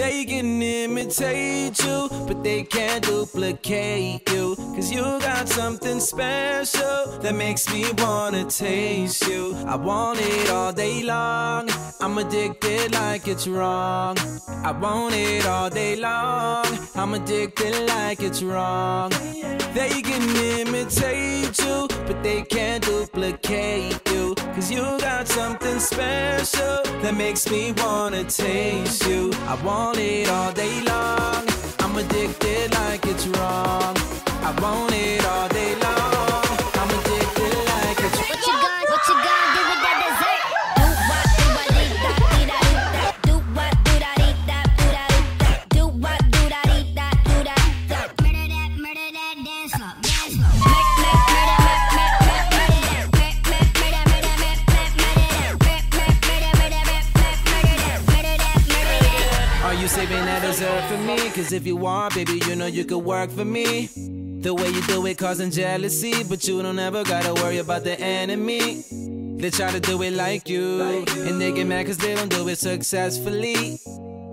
They can imitate you, but they can't duplicate you. Cause you got something special that makes me wanna taste you. I want it all day long. I'm addicted like it's wrong. I want it all day long. I'm addicted like it's wrong. They can imitate you, but they can't duplicate special that makes me wanna taste you. I want it all day long. I'm addicted like it's wrong. I want it all Are you saving that dessert for me? Cause if you are, baby, you know you could work for me. The way you do it causing jealousy, but you don't ever gotta worry about the enemy. They try to do it like you, and they get mad cause they don't do it successfully.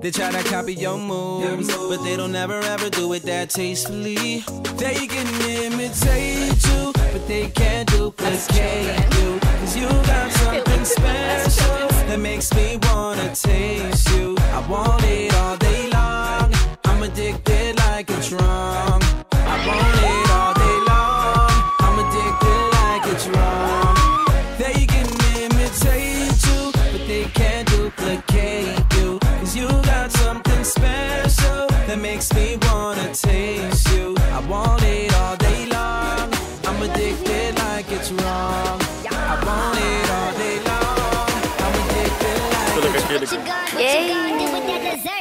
They try to copy your moves, but they don't ever ever do it that tastefully. They can imitate you, but they can't duplicate you. Cause you got something like it's wrong. I want it all day long. I'm addicted like it's wrong. They can imitate you, but they can't duplicate you. Cause you got something special that makes me wanna taste you. I want it all day long. I'm addicted like it's wrong. I want it all day long. I'm addicted like it's What you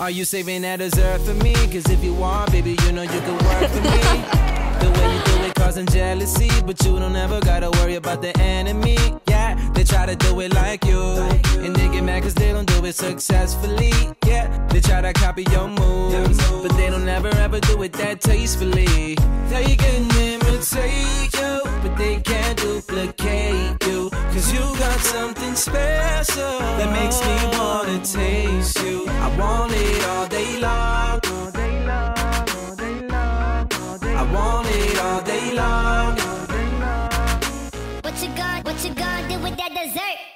Are you saving that dessert for me? Cause if you want, baby, you know you can work for me. the way you do it causing jealousy, but you don't ever gotta worry about the enemy. Yeah, they try to do it like you. And they get mad cause they don't do it successfully. Yeah, they try to copy your moves, but they don't ever ever do it that tastefully. They can imitate you, but they can't duplicate you. Cause you got something special that makes me wanna taste you. I want it all day long. I want it all day long. What you gon' what you gon' do with that dessert?